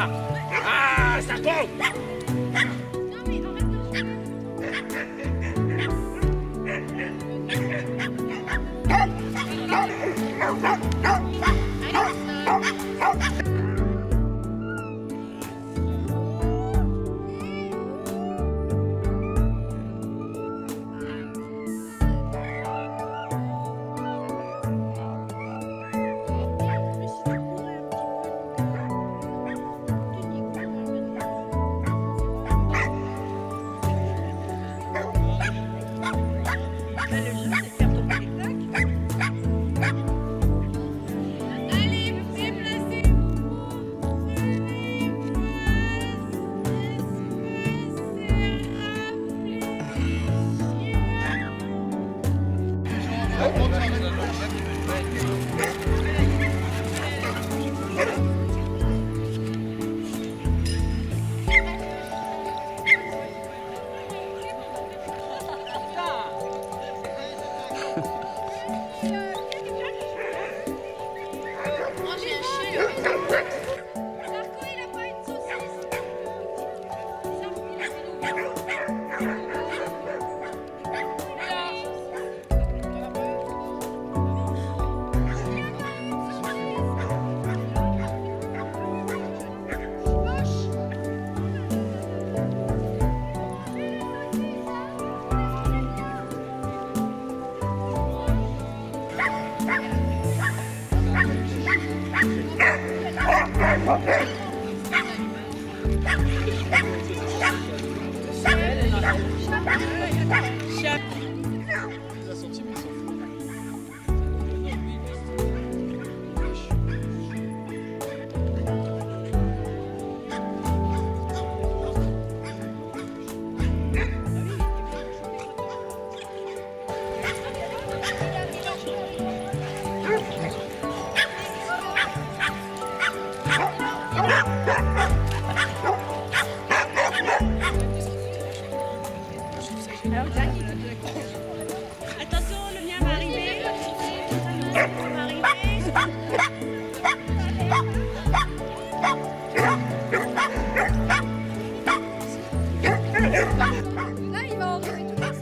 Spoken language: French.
Ah, sacou! Salut, Shut Là, il va enlever tout ça.